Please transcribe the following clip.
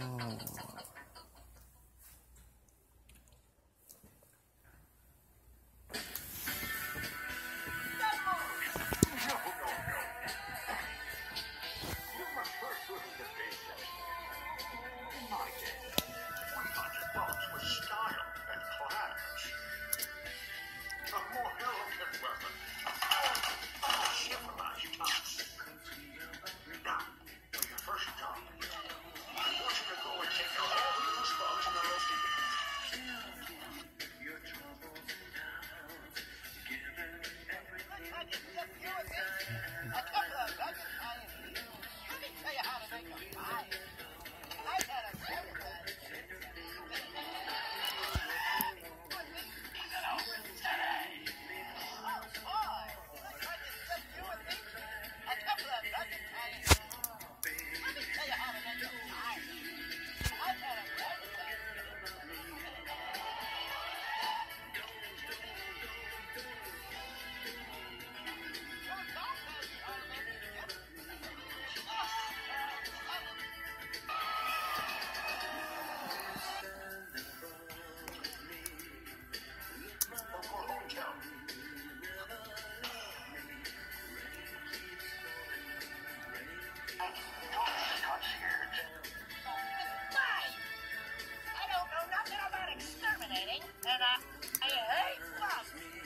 うん。Yeah. Sarah. Aye, aye.